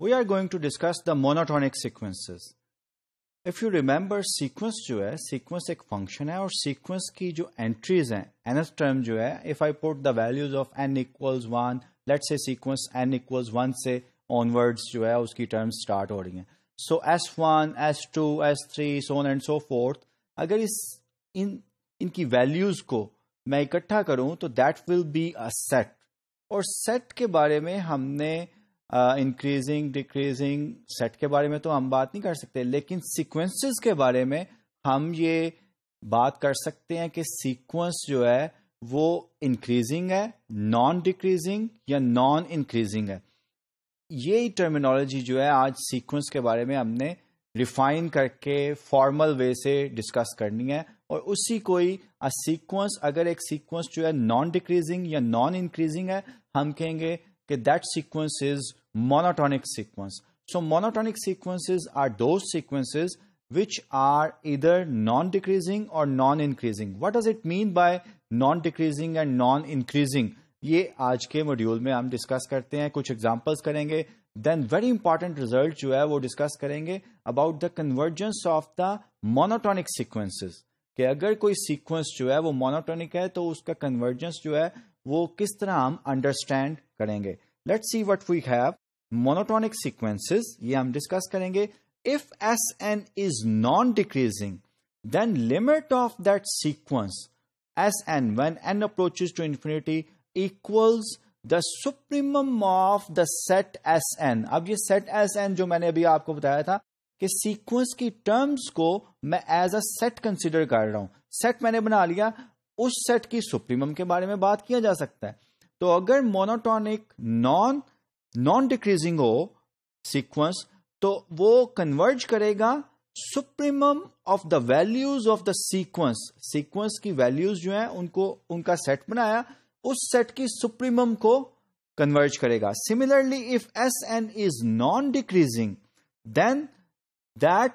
we are going to discuss the monotonic sequences. If you remember sequence जो है sequence एक function है और sequence की जो entries हैं nth term जो है if I put the values of n equals one let's say sequence n equals one से onwards जो है उसकी terms start हो रही हैं so s1 s2 s3 so on and so forth अगर इस इन इनकी values को मैं इकट्ठा करूँ तो that will be a set और set के बारे में हमने इंक्रीजिंग डिक्रीजिंग सेट के बारे में तो हम बात नहीं कर सकते, लेकिन सीक्वेंसेस के बारे में हम ये बात कर सकते हैं कि सीक्वेंस जो है, वो इंक्रीजिंग है नॉन डिक्रीजिंग या नॉन इंक्रीजिंग है। ये टर्मिनोलॉजी जो है, आज सीक्वेंस के बारे में हमने रिफाइन करके फॉर्मल वे से डिस्कस करनी है, और उसी कोई सीक्वेंस अगर एक सीक्वेंस जो है नॉन डिक्रीजिंग या नॉन इंक्रीजिंग है, हम कहेंगे कि that sequence is monotonic sequence. So monotonic sequences are those sequences which are either non-decreasing or non-increasing. What does it mean by non-decreasing and non-increasing? ये आज के मॉड्यूल में हम डिस्कस करते हैं कुछ एग्जांपल्स करेंगे देन वेरी इंपॉर्टेंट रिजल्ट जो है वो डिस्कस करेंगे about the convergence of the monotonic sequences कि अगर कोई सीक्वेंस जो है वो मोनोटोनिक है तो उसका कन्वर्जेंस जो है वो किस तरह हम अंडरस्टैंड करेंगे? Let see what we have monotonic sequences ये हम डिस्कस करेंगे. If S N is non decreasing then limit of that sequence S N when N approaches to infinity equals the supreme of the set S N अब ये set S N जो मैंने अभी आपको बताया था, कि सीक्वेंस की टर्म्स को मैं एज अ सेट कंसिडर कर रहा हूँ। सेट मैंने बना लिया उस सेट की सुप्रीमम के बारे में बात किया जा सकता है। तो अगर मोनोटोनिक नॉन नॉन डिक्रीजिंग हो सीक्वेंस तो वो कन्वर्ज करेगा supremum of the values of the sequence sequence की वैल्यूज़ जो है, उनको, उनका सेट बनाया, उस सेट की सुप्रीमम को कन्वर्ज करेगा। Similarly if S N is non decreasing then that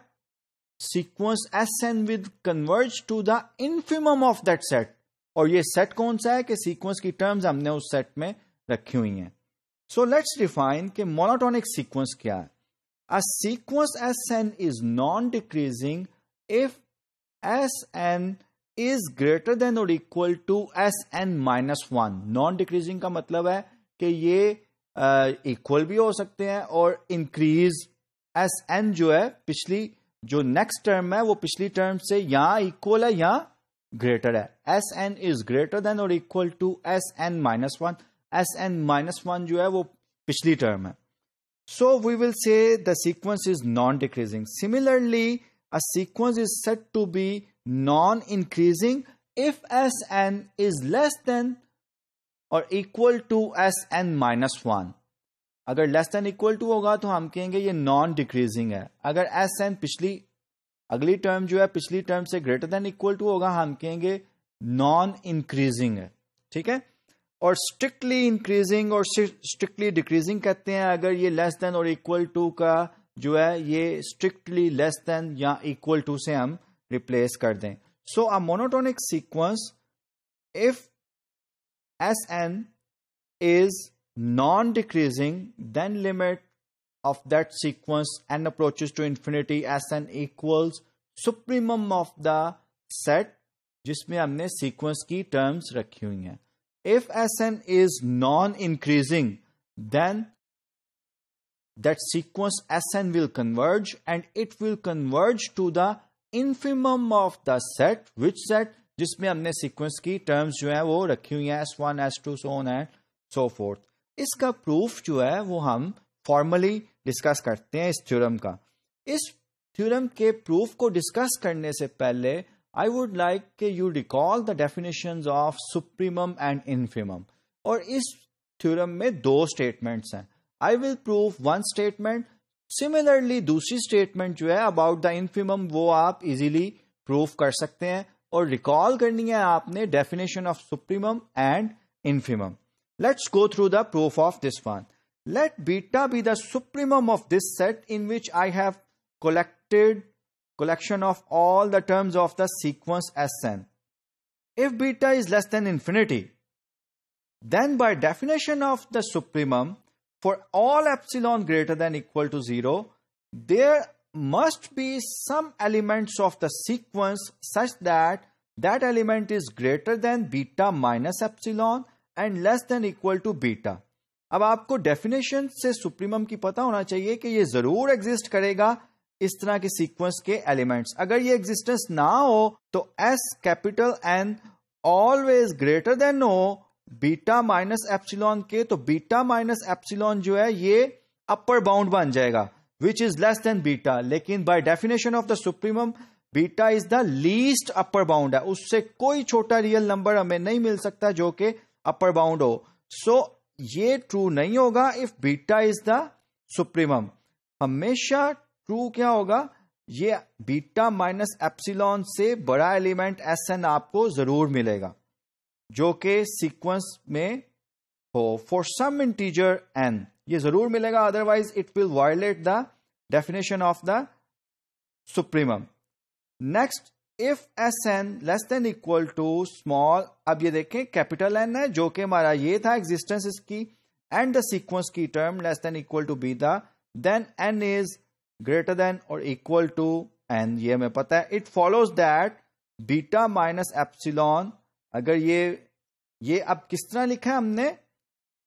sequence S N with converge to the infimum of that set और ये सेट कौन सा है कि सीक्वेंस की टर्म्स हमने उस सेट में रखी हुई हैं। सो लेट्स डिफाइन कि मोनोटोनिक सीक्वेंस क्या है। A sequence S N is non decreasing if S N is greater than और equal to S N minus one non decreasing का मतलब है कि ये इक्वल uh, भी हो सकते हैं और इंक्रीज एस एन जो है पिछली जो नेक्स्ट टर्म है वो पिछली टर्म से यहाँ इक्वल है यहाँ ग्रेटर है S N is greater than और equal to S N minus one S N minus one जो है वो पिछली टर्म है। So we will say the sequence is non decreasing similarly a sequence is set to be non increasing if S N is less than और equal to S N minus one अगर less than equal to होगा तो हम कहेंगे ये non decreasing है। अगर S N पिछली अगली टर्म जो है, पिछली टर्म से ग्रेटर देन इक्वल टू होगा, हम कहेंगे नॉन इंक्रीजिंग है। ठीक है? और स्ट्रिक्टली इंक्रीजिंग और स्ट्रिक्टली डिक्रीजिंग कहते हैं, अगर ये लेस देन और इक्वल टू का जो है, ये स्ट्रिक्टली लेस देन या इक्वल टू से हम रिप्लेस कर दें। So a monotonic sequence if S N is non decreasing then limit of that sequence n approaches to infinity Sn equals supremum of the set जिसमें हमने sequence की terms रखी हुई हैं if Sn is non-increasing then that sequence Sn will converge and it will converge to the infimum of the set which set जिसमें हमने sequence की terms जो है वो रखी हुई हैं S1, S2, so on and so forth. इसका proof जो है वो हम फॉर्मली डिस्कस करते हैं इस थ्योरम का। इस थ्योरम के प्रूफ को डिस्कस करने से पहले आई वुड लाइक के you recall the definition of supremum and infimum और इस थ्योरम में दो स्टेटमेंट्स हैं। I will prove one statement similarly दूसरी स्टेटमेंट जो है अबाउट द इनफिमम वो आप इजीली प्रूफ कर सकते हैं। और रिकॉल करनी है आपने definition of supremum and infimum let's go through the proof of this one Let beta be the supremum of this set in which I have collected collection of all the terms of the sequence Sn. If beta is less than infinity, then by definition of the supremum, for all epsilon greater than equal to 0, there must be some elements of the sequence such that that element is greater than beta minus epsilon and less than equal to beta. अब आपको definition से supremum की पता होना चाहिए कि ये ज़रूर एग्जिस्ट करेगा इस तरह के सीक्वेंस के एलिमेंट्स अगर ये एग्जिस्टेंस ना हो तो S capital N always greater than हो बीटा माइनस एप्सिलॉन के तो बीटा माइनस एप्सिलॉन जो है ये अपर बाउंड बन जाएगा which is less than beta लेकिन by definition of the supremum beta is the least upper bound है। उससे कोई छोटा रियल नंबर हमें नहीं मिल सकता जो कि अपर बाउंड हो। सो so, ये ट्रू नहीं होगा if beta is the supremum हमेशा ट्रू क्या होगा? ये बीटा माइनस एप्सिलॉन से बड़ा एलिमेंट एस एन आपको ज़रूर मिलेगा, जो कि सीक्वेंस में हो। फॉर सम इंटीजर एन ये ज़रूर मिलेगा otherwise it will violate the definition of the supremum next if S N less than equal to small अब ये देखें कैपिटल एन है, जो कि हमारा ये था एग्जिस्टेंस इसकी एंड द सीक्वेंस की term less than equal to B then N is greater than और इक्वल टू एन ये हमें पता है। It follows that beta minus epsilon अगर ये ये अब किस तरह लिखा है हमने?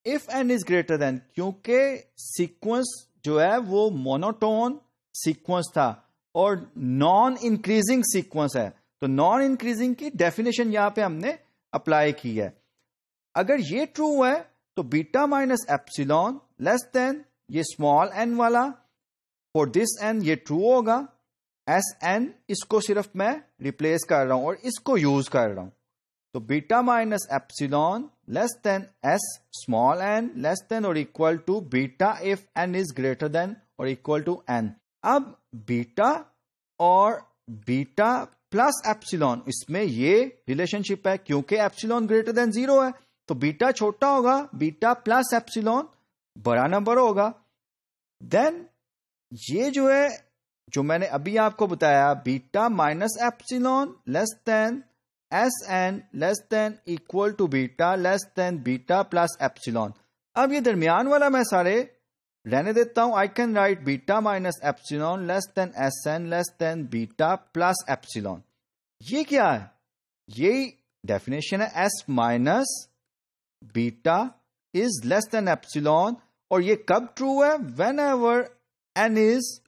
If N is greater than क्योंकि सीक्वेंस जो है वो मोनोटोन सीक्वेंस था। और नॉन इंक्रीजिंग सीक्वेंस है। तो नॉन इंक्रीजिंग की डेफिनेशन यहाँ पे हमने अप्लाई की है। अगर ये ट्रू है तो beta minus epsilon less than ये स्मॉल एन वाला फॉर दिस एन ये ट्रू होगा। एस एन इसको सिर्फ़ मैं रिप्लेस कर रहा हूँ और इसको यूज़ कर रहा हूँ। तो beta minus epsilon less than S small N less than और equal to beta if N is greater than और इक्वल टू एन अब बीटा और बीटा प्लस एप्सिलॉन, इसमें ये रिलेशनशिप है, क्योंकि एप्सिलॉन ग्रेटर देन ज़ीरो है तो बीटा छोटा होगा, बीटा प्लस एप्सिलॉन बड़ा नंबर होगा। देन ये जो है, जो मैंने अभी आपको बताया, beta minus epsilon less than S N less than equal to beta less than beta plus epsilon. अब ये दरमियान वाला मैं सारे रहने देता हूँ I can write beta minus epsilon less than S N less than beta plus epsilon ये क्या है ये डेफिनेशन है S minus beta is less than epsilon और ये कब ट्रू है whenever n is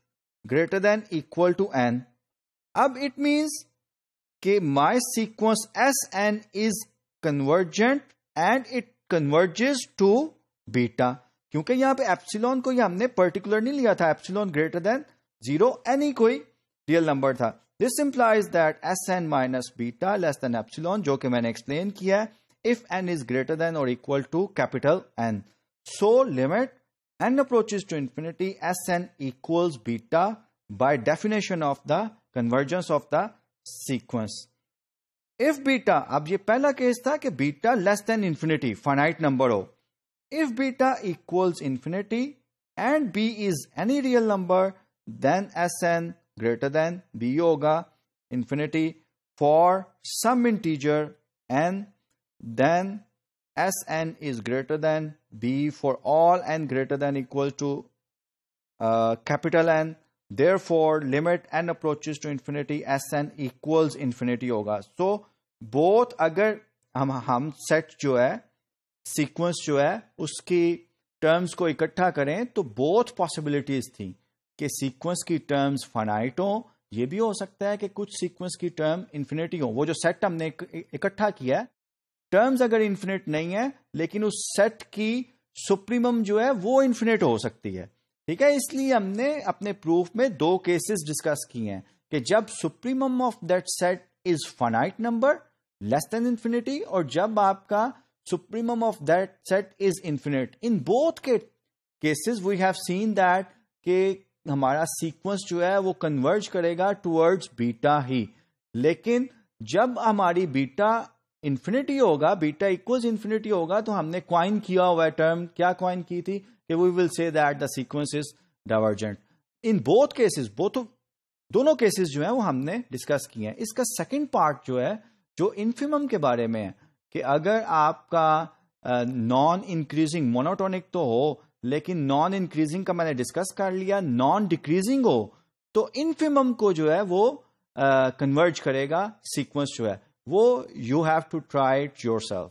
greater than equal to n. अब it means कि my sequence Sn is convergent and it converges to beta. क्योंकि यहाँ पे एप्सिलॉन को ही हमने पर्टिकुलर नहीं लिया था epsilon greater than zero any कोई रियल नंबर था this implies that S N minus beta less than epsilon जो कि मैंने एक्सप्लेन किया है if N is greater than और equal to capital N so limit N approaches to to S N equals beta by definition of the convergence of the sequence. If beta, अब ये पहला case था कि beta less than infinity, finite number हो. If beta equals infinity and b is any real number, then Sn greater than b होगा infinity for some integer n, then Sn is greater than B for all n greater than equal to uh, capital N. Therefore, limit n approaches to infinity, Sn equals infinity होगा. So, both अगर हम हम set जो है sequence जो है, उसकी terms को इकट्ठा करें तो बोथ पॉसिबिलिटीज थी कि सीक्वेंस की टर्म्स फनाइट हो, ये भी हो सकता है कि कुछ सीक्वेंस की टर्म इन्फिनिटी हो। वो जो सेट हमने इकट्ठा किया है टर्म्स अगर इन्फिनिट नहीं है, लेकिन उस सेट की सुप्रीमम जो है, वो इन्फिनिट हो सकती है। ठीक है? इसलिए हमने अपने प्रूफ में दो केसेस डिस्कस किए हैं कि जब supremum of that set is finite number less than infinity और जब आपका supremum of that set is infinite in both के cases we have seen that कि हमारा सीक्वेंस जो है, वो कन्वर्ज करेगा टुवर्ड्स बीटा ही। लेकिन जब हमारी बीटा इन्फिनिटी होगा बीटा इक्वल्स इन्फिनिटी होगा तो हमने क्वाइन किया हुआ टर्म क्या क्वाइन की थी? कि we will say that the sequence is divergent in both cases both दोनों केसेस जो है, वो हमने डिस्कस किए हैं। इसका सेकंड पार्ट जो है, जो इन्फिमम के बारे में है कि अगर आपका नॉन इंक्रीजिंग मोनोटोनिक तो हो लेकिन नॉन इंक्रीजिंग का मैंने डिस्कस कर लिया नॉन डिक्रीजिंग हो तो इनफिमम को जो है वो कन्वर्ज uh, करेगा सीक्वेंस जो है। वो you have to try it yourself